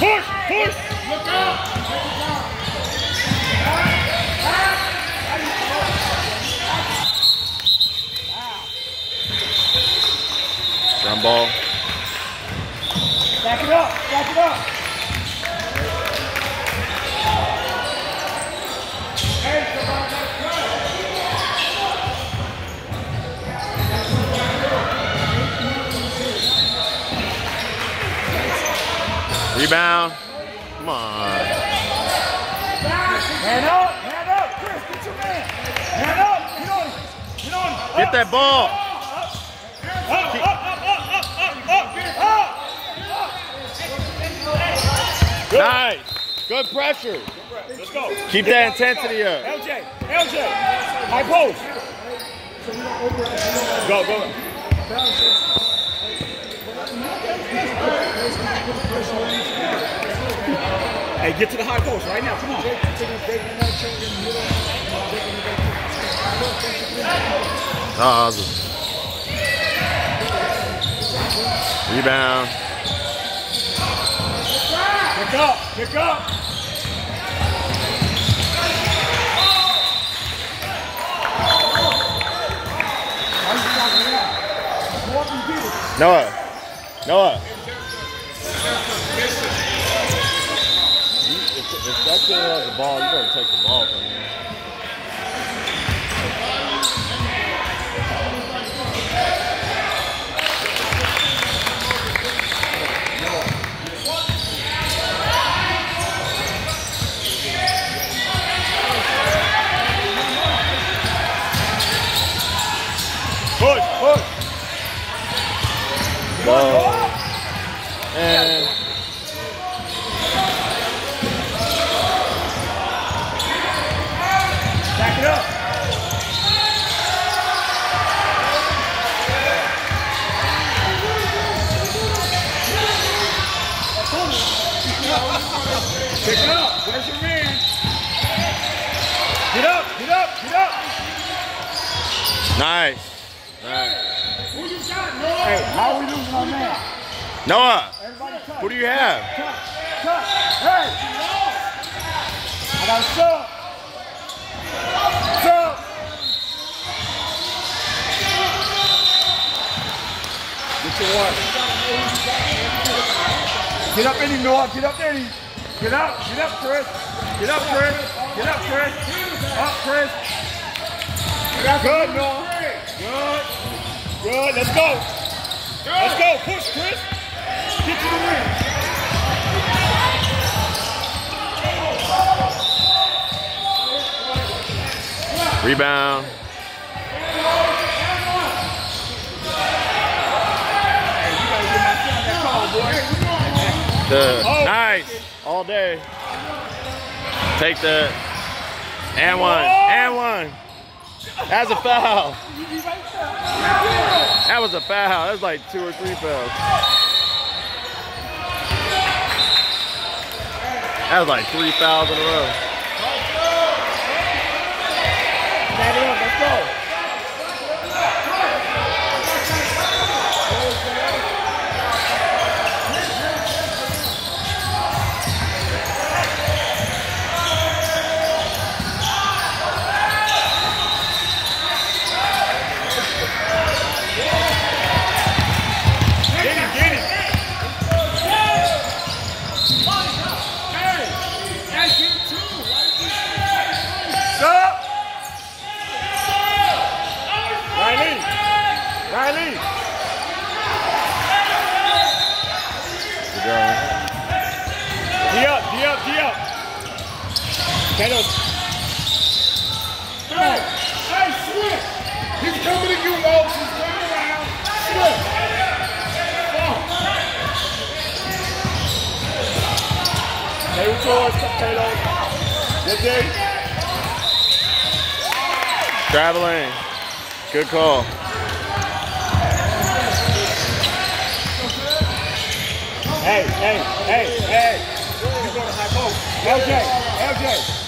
Push, push. Look out. Rebound. Come on. Hand up, hand up. Chris, get your man. Hand up, get on him. Get on him. Get that ball. Up, up, up, up, up, up, up, up. Good. Nice. Good pressure. Let's go. Keep that intensity up. LJ, LJ, high post. Go, go. Hey, get to the high post right now. Come on. Awesome. Rebound. Pick up, pick up. Noah. Noah. If, that kid has the ball, you better take the ball from him. Push, push. Ball. And Back it up. Pick it up. Where's your man? Get up, get up, get up. nice. Nice. Hey, how are we losing our man? Noah, Everybody who do you have? Touch, touch. Hey. I got a sub. Sub. Get your one. Get up in him, Noah. Get up in him. Get up. Get up, Chris. Get up, Chris. Get up, Chris. Up, Chris. Good, Noah. Good. Good. Let's go. Let's go. Push, Chris. Get to the rim. Rebound. The, Oh. Nice. All day. Take the. And one. And one. That's a foul. That was a foul. That was like two or three fouls. That was like three fouls in a row. Back it up. Let's go. Get him, get him. Stop! Riley! Riley! Good job. D up, D up, D up. Tato. Hey, hey, Swift! He's coming to you, Moses. Turn around. Swift! Hey, what's yours, Tato? Good day. Traveling. Good call. Hey, hey, hey, hey. You go to high post. LJ, LJ.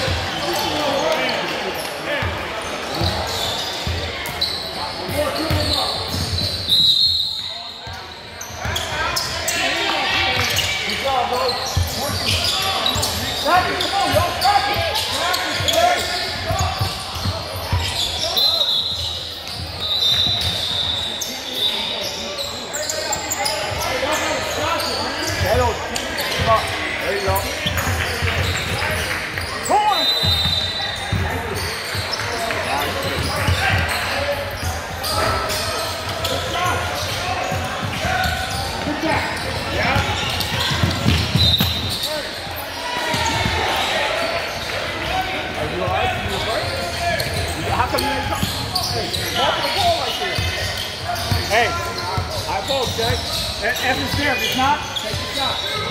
Woo! Hey, I vote, Jake. Evans there. If it's not, take the shot.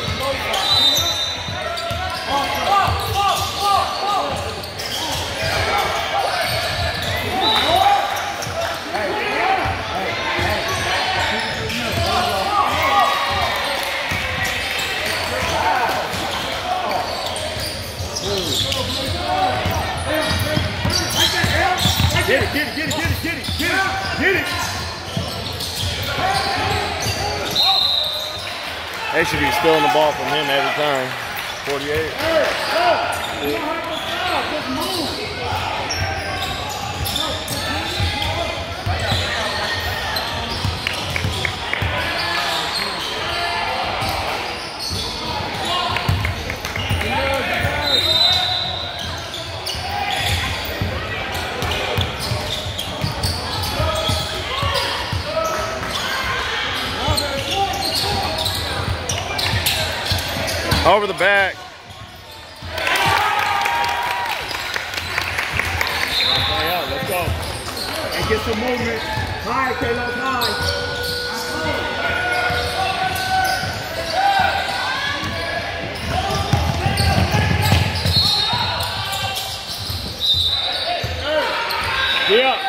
Get it, get it, get it, get it, get it, get it, get it. They should be stealing the ball from him every time. 48. Over the back. Get some movement. High, Caleb, high. Yeah.